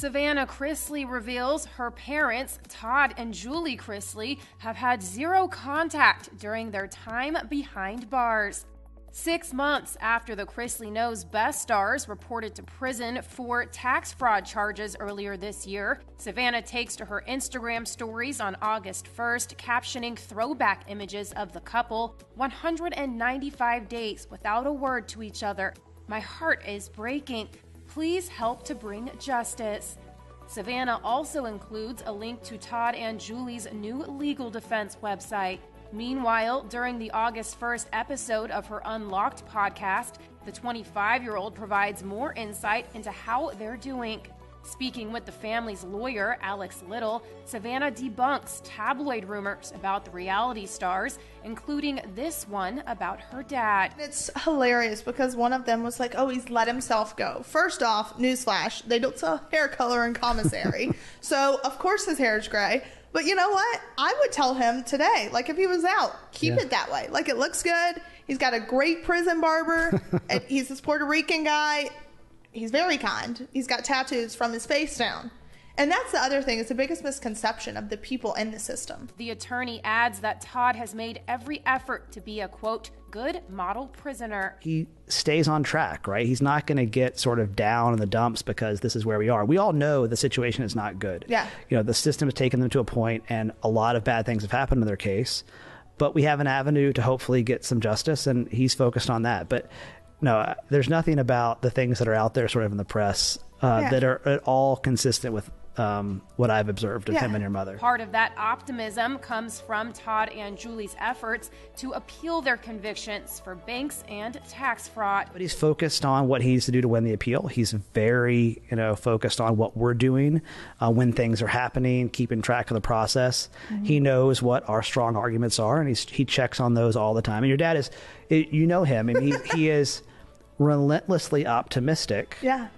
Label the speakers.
Speaker 1: Savannah Chrisley reveals her parents, Todd and Julie Chrisley, have had zero contact during their time behind bars. Six months after the Chrisley Knows Best stars reported to prison for tax fraud charges earlier this year, Savannah takes to her Instagram stories on August 1st, captioning throwback images of the couple 195 days without a word to each other. My heart is breaking. Please help to bring justice. Savannah also includes a link to Todd and Julie's new legal defense website. Meanwhile, during the August 1st episode of her Unlocked podcast, the 25 year old provides more insight into how they're doing. Speaking with the family's lawyer, Alex Little, Savannah debunks tabloid rumors about the reality stars, including this one about her dad.
Speaker 2: It's hilarious because one of them was like, oh, he's let himself go. First off, newsflash, they don't sell hair color in commissary. so, of course, his hair is gray. But you know what? I would tell him today, like if he was out, keep
Speaker 3: Yeah.
Speaker 2: it that way. Like it looks good. He's got a great prison barber. and he's this Puerto Rican guy. He's very kind. He's got tattoos from his face down. And that's the other thing. It's the biggest misconception of the people in the system.
Speaker 1: The attorney adds that Todd has made every effort to be a quote, good model prisoner.
Speaker 3: he stays on track, right? He's not going to get sort of down in the dumps because this is where we are. We all know the situation is not good.
Speaker 2: Yeah.
Speaker 3: You know, the system has taken them to a point and a lot of bad things have happened in their case. But we have an avenue to hopefully get some justice and he's focused on that. But no, uh, there's nothing about the things that are out there sort of in the press uh,
Speaker 2: Yeah.
Speaker 3: that are at all consistent with um, what I've observed of
Speaker 2: Yeah.
Speaker 3: him and your mother.
Speaker 1: Part of that optimism comes from Todd and Julie's efforts to appeal their convictions for banks and tax fraud.
Speaker 3: But he's focused on what he needs to do to win the appeal. He's very, you know, focused on what we're doing uh, when things are happening, keeping track of the process. He knows what our strong arguments are, and he's he checks on those all the time. And your dad is, you know him, and he he is relentlessly optimistic.
Speaker 2: Yeah.